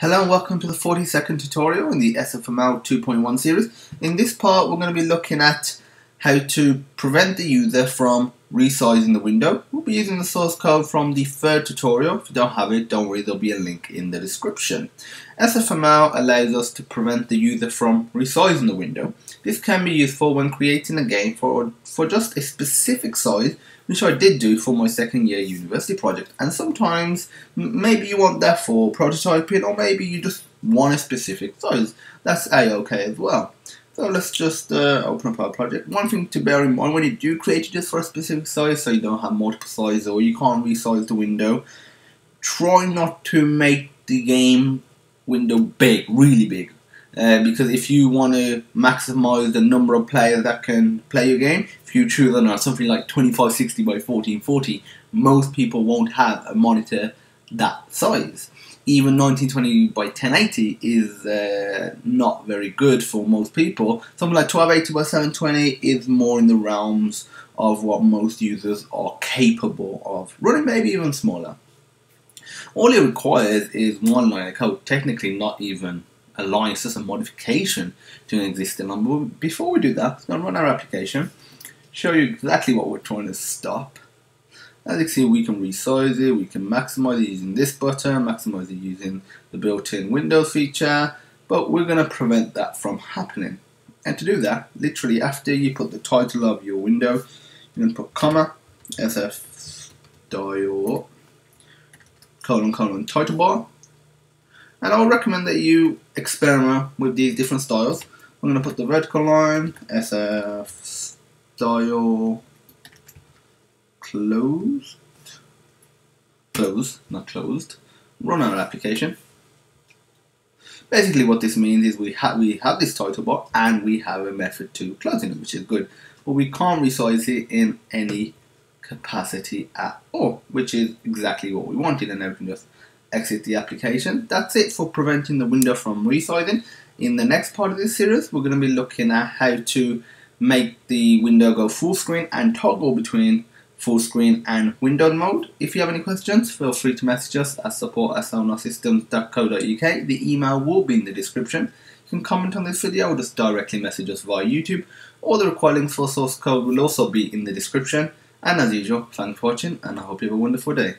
Hello and welcome to the 40 second tutorial in the SFML 2.1 series. In this part we're going to be looking at how to prevent the user from resizing the window. We'll be using the source code from the third tutorial. If you don't have it, don't worry, there'll be a link in the description. SFML allows us to prevent the user from resizing the window. This can be useful when creating a game for, for just a specific size, which I did do for my second year university project. And sometimes, maybe you want that for prototyping, or maybe you just want a specific size. That's a-okay as well. So let's just uh, open up our project. One thing to bear in mind when you do create just for a specific size, so you don't have multiple sizes or you can't resize the window, try not to make the game window big, really big. Uh, because if you want to maximize the number of players that can play your game, if you choose on something like 2560 by 1440, most people won't have a monitor that size even 1920 by 1080 is uh, not very good for most people. Something like 1280 by 720 is more in the realms of what most users are capable of running, maybe even smaller. All it requires is one line of code, technically not even a line, just a modification to an existing. But before we do that, let's run our application, show you exactly what we're trying to stop as you can see, we can resize it, we can maximize it using this button, maximize it using the built-in Windows feature, but we're going to prevent that from happening. And to do that, literally after you put the title of your window, you're going to put comma, sf style, colon, colon, title bar. And I would recommend that you experiment with these different styles. I'm going to put the vertical line, sf style, closed, close, not closed, run our application. Basically what this means is we, have we have this title bar and we have a method to closing it, which is good. But we can't resize it in any capacity at all, which is exactly what we wanted and can just exit the application. That's it for preventing the window from resizing. In the next part of this series, we're going to be looking at how to make the window go full screen and toggle between full screen and windowed mode. If you have any questions, feel free to message us at support at. The email will be in the description. You can comment on this video or just directly message us via YouTube. All the required links for source code will also be in the description. And as usual, thanks for watching and I hope you have a wonderful day.